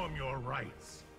Perform your rites.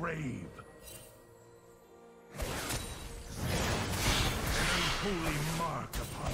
grave. An holy mark upon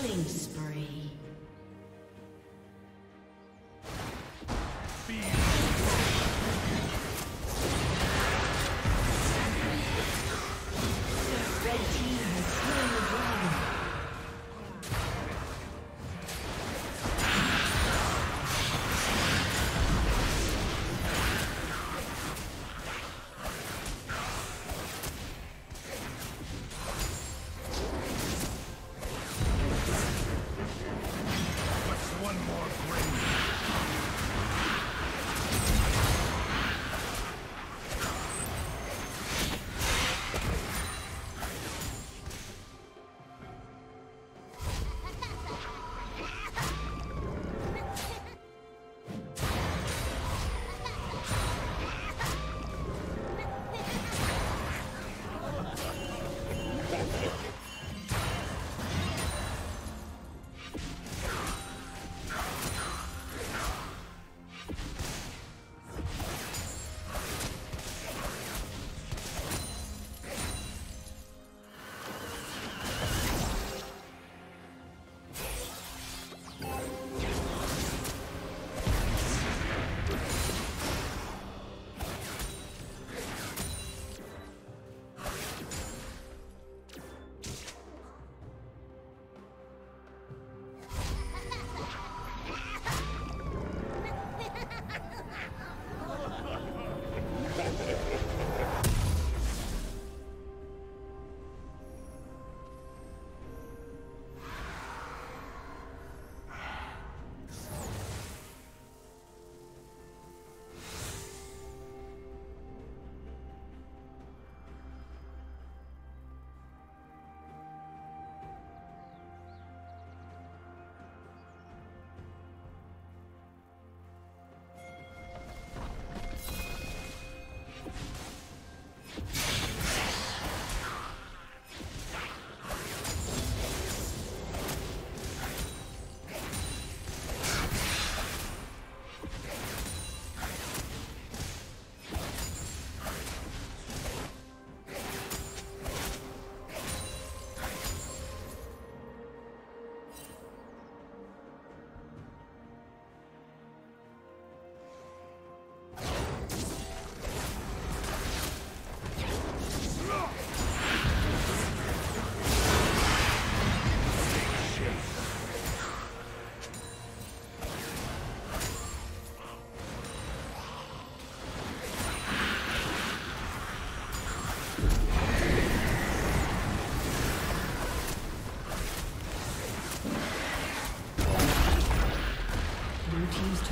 Killing spree.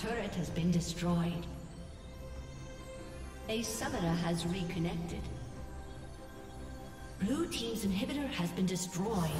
Turret has been destroyed. A summoner has reconnected. Blue Team's inhibitor has been destroyed.